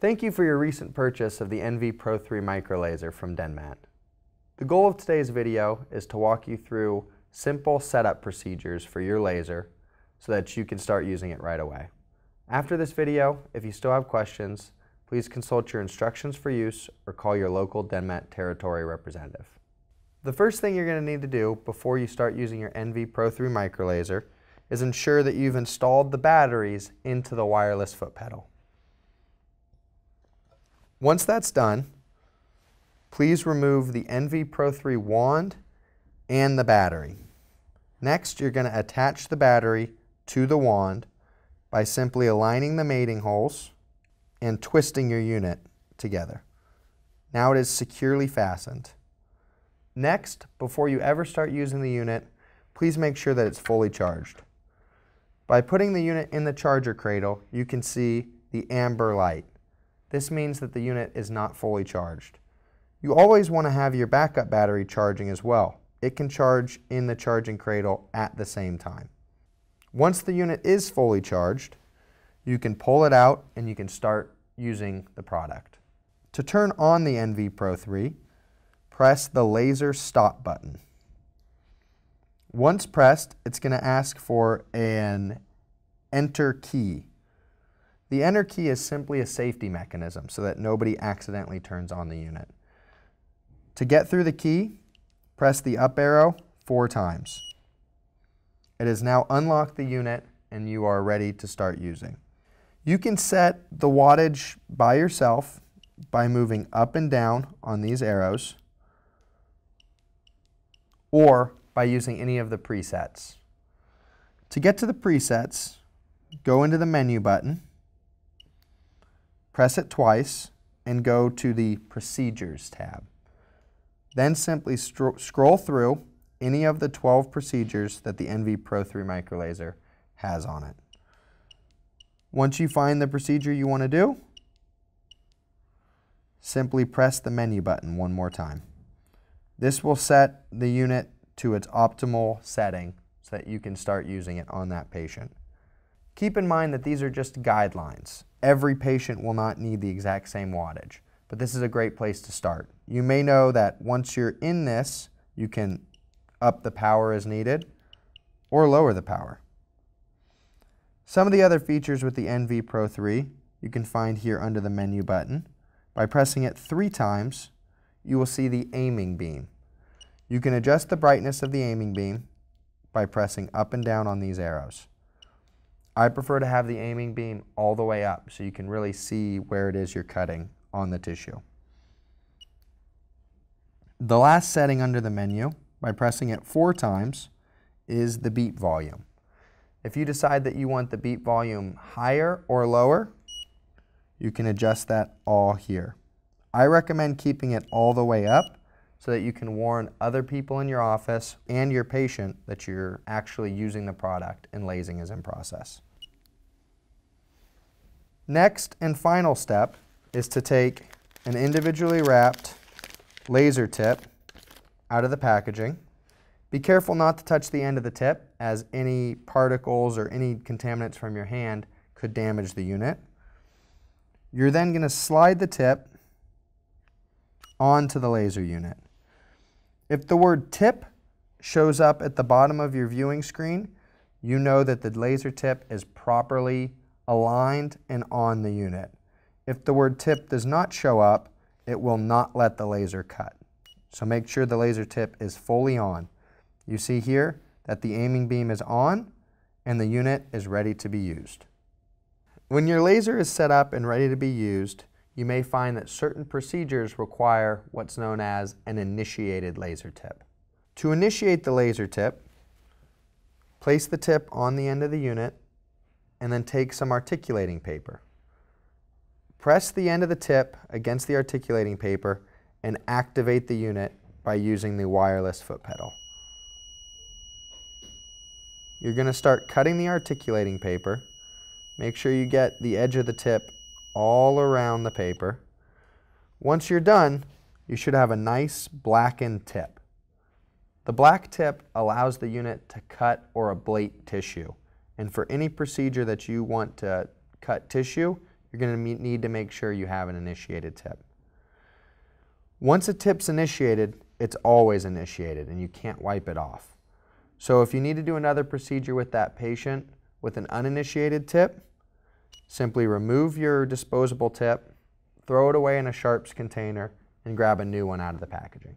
Thank you for your recent purchase of the NV Pro 3 microlaser from DenMat. The goal of today's video is to walk you through simple setup procedures for your laser so that you can start using it right away. After this video, if you still have questions, please consult your instructions for use or call your local DenMat territory representative. The first thing you're going to need to do before you start using your NV Pro 3 microlaser is ensure that you've installed the batteries into the wireless foot pedal. Once that's done, please remove the NV Pro 3 wand and the battery. Next, you're going to attach the battery to the wand by simply aligning the mating holes and twisting your unit together. Now it is securely fastened. Next, before you ever start using the unit, please make sure that it's fully charged. By putting the unit in the charger cradle, you can see the amber light. This means that the unit is not fully charged. You always want to have your backup battery charging as well. It can charge in the charging cradle at the same time. Once the unit is fully charged, you can pull it out and you can start using the product. To turn on the NV Pro 3, press the laser stop button. Once pressed, it's going to ask for an enter key. The enter key is simply a safety mechanism so that nobody accidentally turns on the unit. To get through the key, press the up arrow four times. It has now unlocked the unit and you are ready to start using. You can set the wattage by yourself by moving up and down on these arrows or by using any of the presets. To get to the presets, go into the menu button press it twice, and go to the Procedures tab. Then simply scroll through any of the 12 procedures that the NV Pro 3 microlaser has on it. Once you find the procedure you want to do, simply press the menu button one more time. This will set the unit to its optimal setting so that you can start using it on that patient. Keep in mind that these are just guidelines. Every patient will not need the exact same wattage, but this is a great place to start. You may know that once you're in this, you can up the power as needed or lower the power. Some of the other features with the NV Pro 3 you can find here under the menu button. By pressing it three times, you will see the aiming beam. You can adjust the brightness of the aiming beam by pressing up and down on these arrows. I prefer to have the aiming beam all the way up so you can really see where it is you're cutting on the tissue. The last setting under the menu, by pressing it four times, is the beat volume. If you decide that you want the beat volume higher or lower, you can adjust that all here. I recommend keeping it all the way up so that you can warn other people in your office and your patient that you're actually using the product and lasing is in process. Next and final step is to take an individually wrapped laser tip out of the packaging. Be careful not to touch the end of the tip as any particles or any contaminants from your hand could damage the unit. You're then going to slide the tip onto the laser unit. If the word tip shows up at the bottom of your viewing screen, you know that the laser tip is properly aligned and on the unit. If the word tip does not show up, it will not let the laser cut. So make sure the laser tip is fully on. You see here that the aiming beam is on and the unit is ready to be used. When your laser is set up and ready to be used, you may find that certain procedures require what's known as an initiated laser tip. To initiate the laser tip, place the tip on the end of the unit and then take some articulating paper. Press the end of the tip against the articulating paper and activate the unit by using the wireless foot pedal. You're going to start cutting the articulating paper. Make sure you get the edge of the tip all around the paper. Once you're done, you should have a nice blackened tip. The black tip allows the unit to cut or ablate tissue. And for any procedure that you want to cut tissue, you're going to need to make sure you have an initiated tip. Once a tip's initiated, it's always initiated and you can't wipe it off. So if you need to do another procedure with that patient with an uninitiated tip, simply remove your disposable tip, throw it away in a sharps container, and grab a new one out of the packaging.